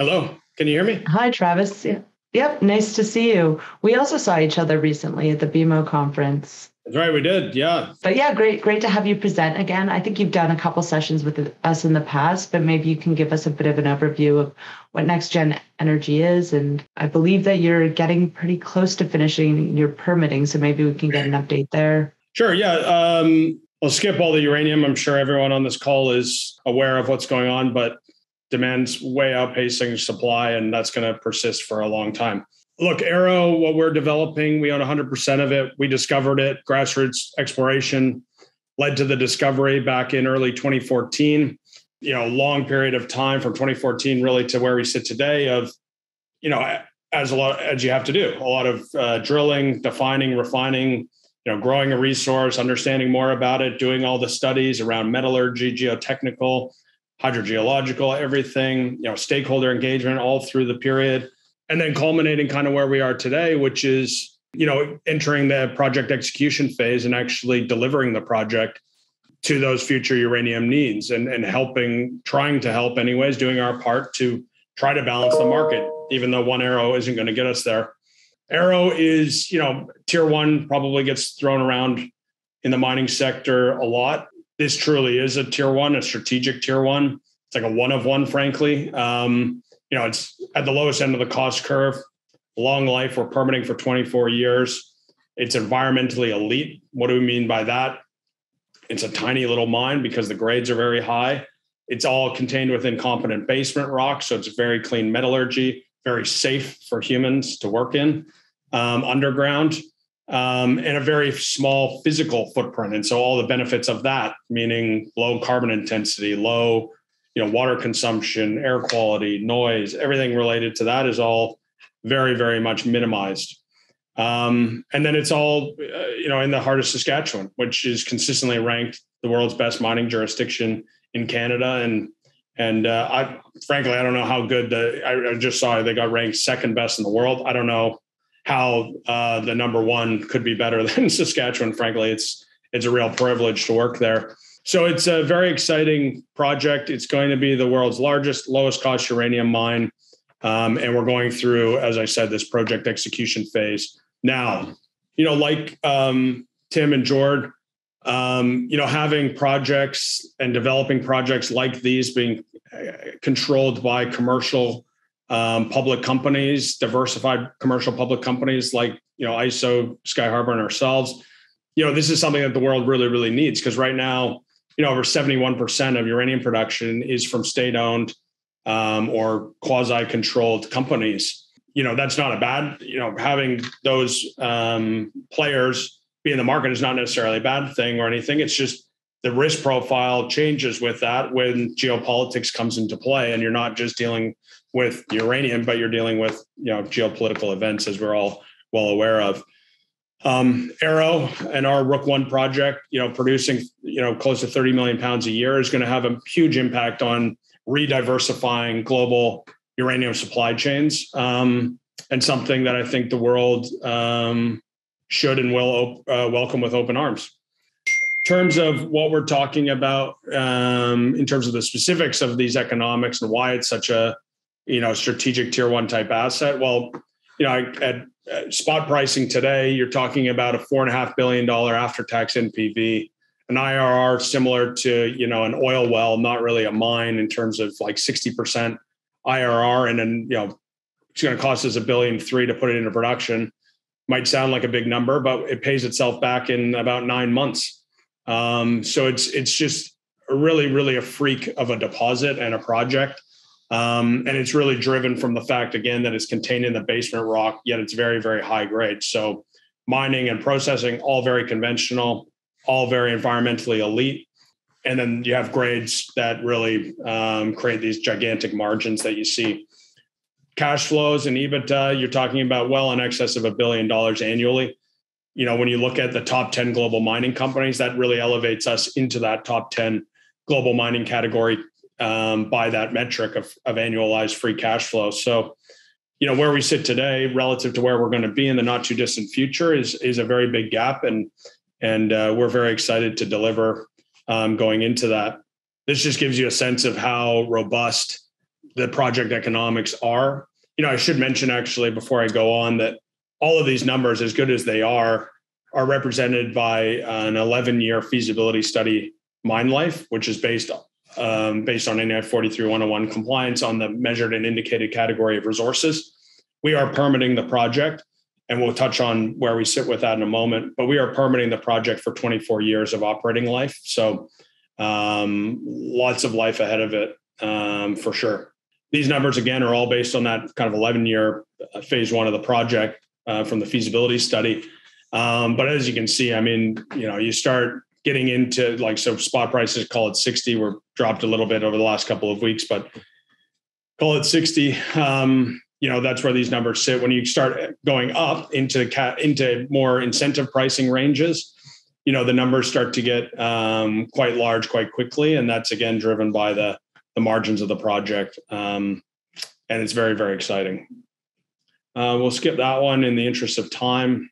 Hello. Can you hear me? Hi, Travis. Yep. Nice to see you. We also saw each other recently at the BMO conference. That's right. We did. Yeah. But yeah, great, great to have you present again. I think you've done a couple sessions with us in the past, but maybe you can give us a bit of an overview of what next gen energy is. And I believe that you're getting pretty close to finishing your permitting. So maybe we can get an update there. Sure. Yeah. Um, I'll skip all the uranium. I'm sure everyone on this call is aware of what's going on, but demand's way outpacing supply, and that's going to persist for a long time. Look, Arrow, what we're developing, we own 100% of it. We discovered it, grassroots exploration led to the discovery back in early 2014. You know, long period of time from 2014 really to where we sit today of, you know, as a lot as you have to do, a lot of uh, drilling, defining, refining, you know, growing a resource, understanding more about it, doing all the studies around metallurgy, geotechnical, hydrogeological, everything, you know, stakeholder engagement all through the period. And then culminating kind of where we are today, which is, you know, entering the project execution phase and actually delivering the project to those future uranium needs and, and helping, trying to help anyways, doing our part to try to balance the market, even though one arrow isn't going to get us there. Arrow is, you know, tier one probably gets thrown around in the mining sector a lot. This truly is a tier one, a strategic tier one. It's like a one of one, frankly. Um, you know, it's at the lowest end of the cost curve, long life. We're permitting for 24 years. It's environmentally elite. What do we mean by that? It's a tiny little mine because the grades are very high. It's all contained within competent basement rock. So it's very clean metallurgy, very safe for humans to work in um, underground, um, and a very small physical footprint. And so all the benefits of that, meaning low carbon intensity, low you know water consumption, air quality, noise, everything related to that is all very very much minimized. Um, and then it's all uh, you know in the heart of Saskatchewan, which is consistently ranked the world's best mining jurisdiction in Canada and and uh, I frankly I don't know how good the I, I, just saw they got ranked second best in the world. I don't know how uh, the number one could be better than Saskatchewan. Frankly, it's it's a real privilege to work there. So it's a very exciting project. It's going to be the world's largest, lowest cost uranium mine, um, and we're going through, as I said, this project execution phase now. You know, like um, Tim and Jord, um, you know, having projects and developing projects like these being uh, controlled by commercial um, public companies, diversified commercial public companies like you know ISO, Skyharbour, and ourselves. You know, this is something that the world really, really needs because right now, you know, over seventy-one percent of uranium production is from state-owned um, or quasi-controlled companies. You know, that's not a bad. You know, having those um, players be in the market is not necessarily a bad thing or anything. It's just the risk profile changes with that when geopolitics comes into play, and you're not just dealing with uranium, but you're dealing with you know geopolitical events as we're all well aware of. Um, Arrow and our Rook One project, you know, producing you know close to 30 million pounds a year is going to have a huge impact on rediversifying global uranium supply chains, um, and something that I think the world um, should and will op- uh, welcome with open arms. In terms of what we're talking about, um, in terms of the specifics of these economics and why it's such a you know strategic tier one type asset well you know at, at spot pricing today you're talking about a four and a half billion dollar after tax npv an irr similar to you know an oil well not really a mine in terms of like 60% irr and then you know it's going to cost us a billion three to put it into production. Might sound like a big number but it pays itself back in about nine months um, so it's it's just really really a freak of a deposit and a project um, and it's really driven from the fact, again, that it's contained in the basement rock, yet it's very, very high grade. So mining and processing, all very conventional, all very environmentally elite. And then you have grades that really um, create these gigantic margins that you see. Cash flows and EBITDA, you're talking about well in excess of a billion dollars annually. You know, when you look at the top 10 global mining companies, that really elevates us into that top 10 global mining category um, by that metric of, of annualized free cash flow. So, you know, where we sit today relative to where we're going to be in the not too distant future is is a very big gap, and and uh, we're very excited to deliver um, going into that. This just gives you a sense of how robust the project economics are. You know, I should mention actually before I go on that all of these numbers, as good as they are, are represented by an 11 year feasibility study mine life, which is based um, based on NI 43101 compliance on the measured and indicated category of resources. We are permitting the project, and we'll touch on where we sit with that in a moment. But we are permitting the project for 24 years of operating life, so um, lots of life ahead of it um, for sure. These numbers again are all based on that kind of 11 year uh, phase one of the project uh, from the feasibility study. Um, but as you can see, I mean, you know, you start getting into like so spot prices call it 60 we're dropped a little bit over the last couple of weeks but call it 60 um, you know that's where these numbers sit when you start going up into into more incentive pricing ranges you know the numbers start to get um, quite large quite quickly and that's again driven by the the margins of the project um, and it's very very exciting uh, we'll skip that one in the interest of time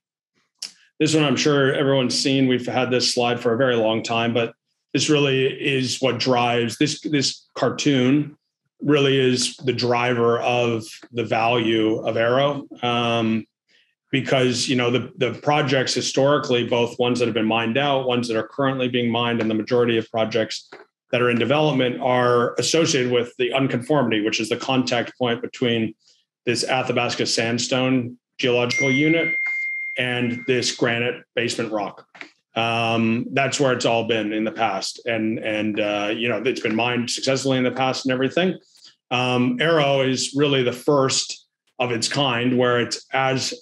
this one I'm sure everyone's seen. We've had this slide for a very long time, but this really is what drives this this cartoon really is the driver of the value of Arrow. Um, because you know the the projects historically, both ones that have been mined out, ones that are currently being mined, and the majority of projects that are in development are associated with the unconformity, which is the contact point between this Athabasca sandstone geological unit and this granite basement rock. Um, that's where it's all been in the past, and and uh, you know it's been mined successfully in the past and everything. Um, Arrow is really the first of its kind, where it's as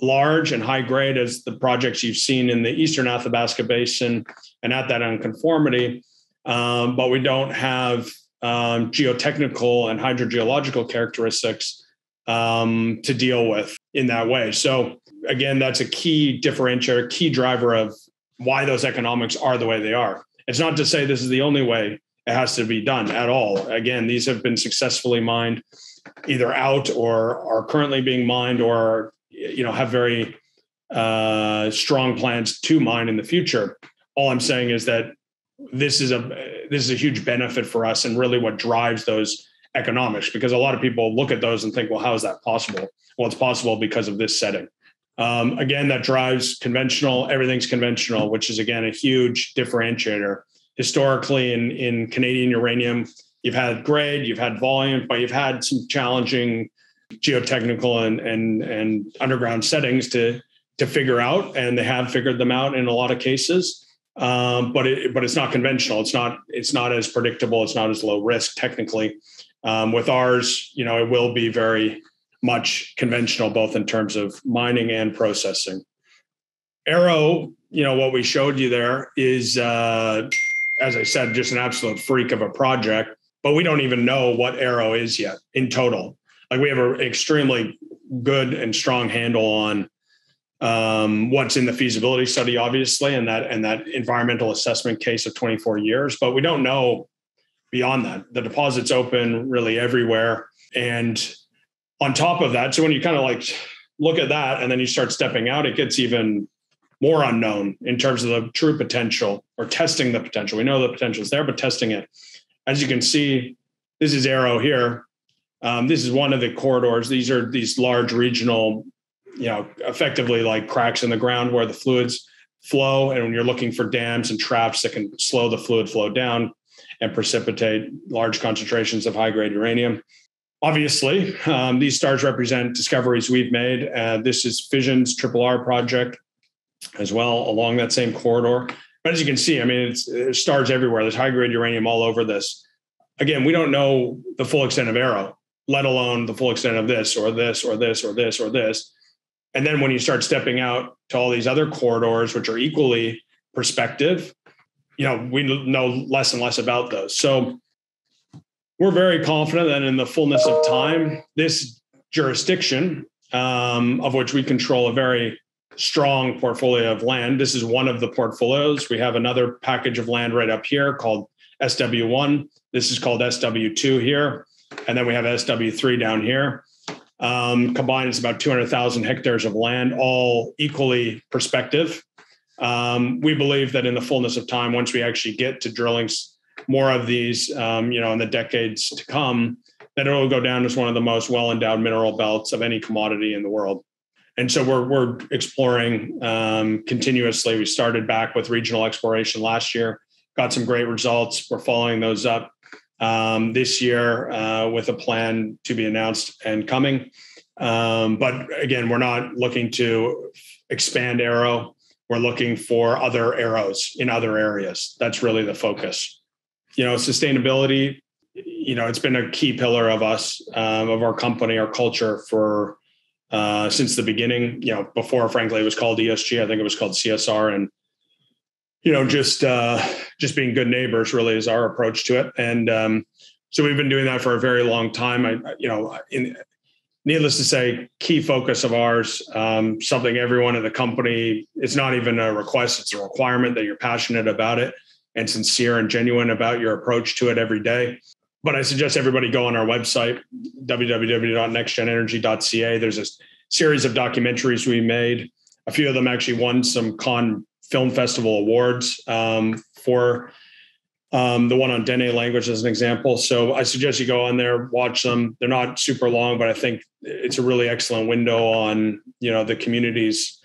large and high grade as the projects you've seen in the Eastern Athabasca Basin and at that unconformity, um, but we don't have um, geotechnical and hydrogeological characteristics um, to deal with in that way. So again, that's a key differentiator, key driver of why those economics are the way they are. It's not to say this is the only way it has to be done at all. Again, these have been successfully mined either out or are currently being mined or you know have very uh, strong plans to mine in the future. All I'm saying is that this is a this is a huge benefit for us and really what drives those economics because a lot of people look at those and think, well, how is that possible? Well, it's possible because of this setting. Um, again, that drives conventional, everything's conventional, which is again a huge differentiator. Historically, in, in Canadian uranium, you've had grade, you've had volume, but you've had some challenging geotechnical and, and, and underground settings to, to figure out, and they have figured them out in a lot of cases. Um, but it, but it's not conventional. It's not it's not as predictable. It's not as low risk technically. Um, with ours, you know, it will be very much conventional, both in terms of mining and processing. Arrow, you know, what we showed you there is, uh, as I said, just an absolute freak of a project, but we don't even know what Arrow is yet in total. Like we have an extremely good and strong handle on um, what's in the feasibility study, obviously, and that and that environmental assessment case of 24 years, but we don't know beyond that. The deposit's open really everywhere. And on top of that, so when you kind of like look at that and then you start stepping out, it gets even more unknown in terms of the true potential or testing the potential. We know the potential is there, but testing it. As you can see, this is Arrow here. Um, this is one of the corridors. These are these large regional, you know, effectively like cracks in the ground where the fluids flow. And when you're looking for dams and traps that can slow the fluid flow down and precipitate large concentrations of high grade uranium. Obviously, um, these stars represent discoveries we've made. Uh, this is Fission's Triple R project as well along that same corridor. But as you can see, I mean, it's, there's stars everywhere. There's high grade uranium all over this. Again, we don't know the full extent of Arrow, let alone the full extent of this or this or this or this or this. And then when you start stepping out to all these other corridors, which are equally prospective, you know, we know less and less about those. So we're very confident that in the fullness of time, this jurisdiction, um, of which we control a very strong portfolio of land, this is one of the portfolios. We have another package of land right up here called SW1. This is called SW2 here. And then we have SW3 down here. Um, combined, it's about 200,000 hectares of land, all equally prospective. Um, we believe that in the fullness of time, once we actually get to drilling more of these, um, you know, in the decades to come, that it'll go down as one of the most well endowed mineral belts of any commodity in the world. And so we're, we're exploring um, continuously. We started back with regional exploration last year, got some great results. We're following those up um, this year uh, with a plan to be announced and coming. Um, but again, we're not looking to expand Arrow. We're looking for other arrows in other areas. That's really the focus. You know, sustainability. You know, it's been a key pillar of us, um, of our company, our culture for uh, since the beginning. You know, before frankly it was called ESG. I think it was called CSR, and you know, just uh, just being good neighbors really is our approach to it. And um, so we've been doing that for a very long time. I, you know, in, needless to say, key focus of ours, um, something everyone in the company, it's not even a request, it's a requirement that you're passionate about it and sincere and genuine about your approach to it every day. But I suggest everybody go on our website, www.nexgenenergy.ca. There's a series of documentaries we made. A few of them actually won some Cannes Film Festival awards um, for um, the one on Dene language as an example. So I suggest you go on there, watch them. They're not super long, but I think it's a really excellent window on you know the communities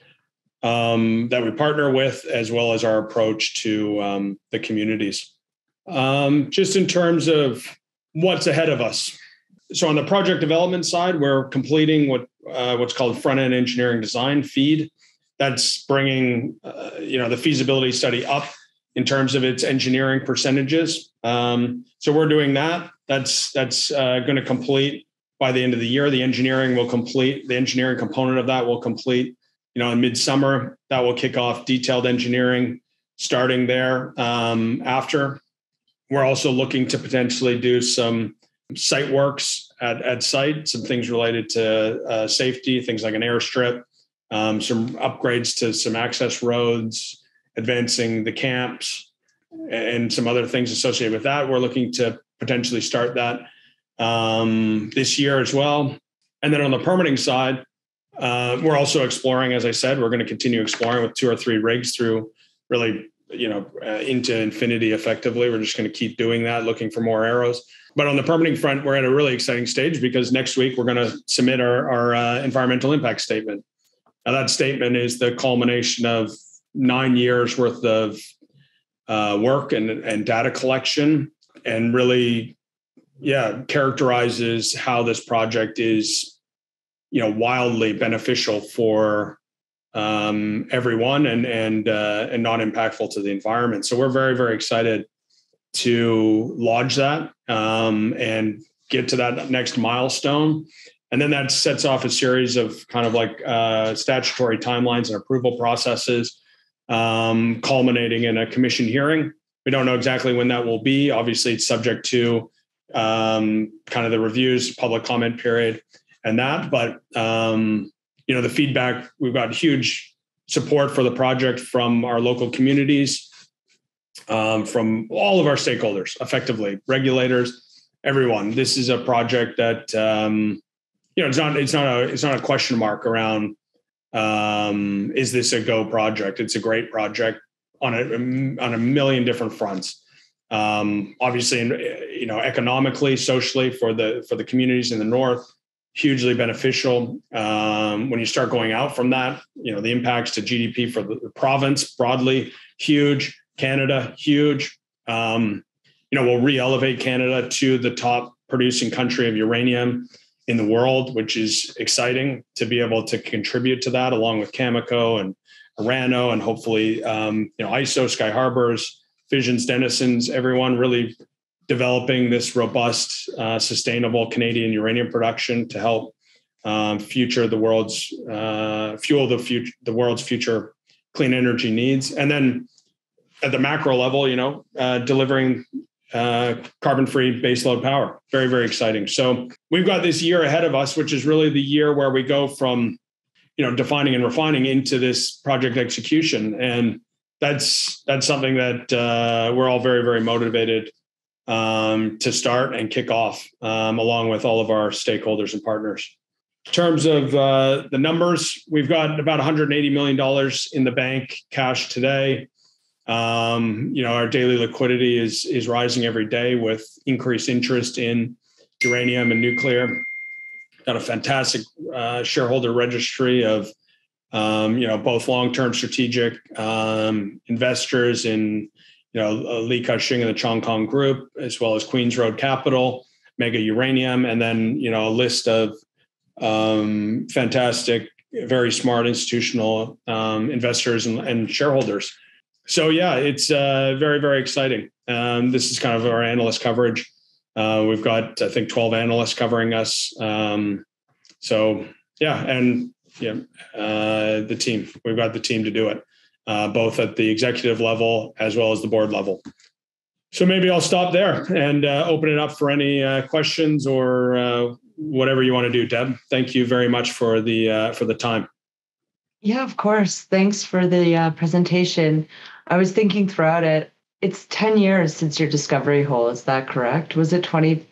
um, that we partner with, as well as our approach to um, the communities. Um, just in terms of what's ahead of us. So on the project development side, we're completing what uh, what's called front end engineering design feed. That's bringing uh, you know the feasibility study up in terms of its engineering percentages. Um, so we're doing that. That's that's uh, going to complete by the end of the year. The engineering will complete. The engineering component of that will complete. You know, in midsummer, that will kick off detailed engineering starting there. Um, after, we're also looking to potentially do some site works at, at site, some things related to uh, safety, things like an airstrip, um, some upgrades to some access roads, advancing the camps and some other things associated with that. We're looking to potentially start that um, this year as well. And then on the permitting side, uh, we're also exploring, as I said, we're going to continue exploring with two or three rigs through really, you know, uh, into infinity effectively. We're just going to keep doing that, looking for more arrows. But on the permitting front, we're at a really exciting stage because next week we're going to submit our, our uh, environmental impact statement. Now, that statement is the culmination of nine years worth of uh, work and, and data collection and really yeah characterizes how this project is you know wildly beneficial for um, everyone and and uh, and not impactful to the environment. So we're very very excited to lodge that um, and get to that next milestone. And then that sets off a series of kind of like uh, statutory timelines and approval processes um, culminating in a commission hearing. We don't know exactly when that will be. Obviously, it's subject to um, kind of the reviews, public comment period, and that. But um, you know, the feedback we've got huge support for the project from our local communities, um, from all of our stakeholders, effectively regulators, everyone. This is a project that um, you know it's not it's not a it's not a question mark around um, is this a go project? It's a great project on a on a million different fronts. Um, obviously, you know, economically, socially, for the for the communities in the north, hugely beneficial. Um, when you start going out from that, you know, the impacts to GDP for the, the province broadly huge. Canada huge. Um, you know, we'll re-elevate Canada to the top producing country of uranium in the world, which is exciting to be able to contribute to that along with Cameco and Orano and hopefully, um, you know, ISO, Skyharbours, Fissions, Denisons, everyone really developing this robust, uh, sustainable Canadian uranium production to help um, future the world's uh, fuel the future the world's future clean energy needs, and then at the macro level, you know, uh, delivering uh, carbon-free baseload power. Very, very exciting. So we've got this year ahead of us, which is really the year where we go from, you know, defining and refining into this project execution, and that's that's something that uh, we're all very, very motivated um, to start and kick off, um, along with all of our stakeholders and partners. In terms of uh, the numbers, we've got about 180 million dollars in the bank cash today. Um, you know, our daily liquidity is is rising every day with increased interest in uranium and nuclear. Got a fantastic uh, shareholder registry of um, you know both long-term strategic um, investors in you know Li Ka-shing and the Cheung Kong Group, as well as Queens Road Capital, Mega Uranium, and then you know a list of um, fantastic, very smart institutional um, investors and, and, shareholders. So yeah, it's uh, very very exciting. Um, this is kind of our analyst coverage. Uh, we've got I think twelve analysts covering us. Um, so yeah, and yeah, uh, the team. We've got the team to do it, uh, both at the executive level as well as the board level. So maybe I'll stop there and uh, open it up for any uh, questions or whatever you want to do, Deb. Thank you very much for the for the time. Yeah, of course. Thanks for the uh, presentation. I was thinking throughout it. It's ten years since your discovery hole. Is that correct? Was it twenty?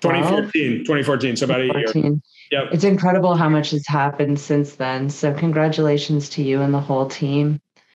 2014, 2014, so about 2014. a year. Yep. It's incredible how much has happened since then. So congratulations to you and the whole team.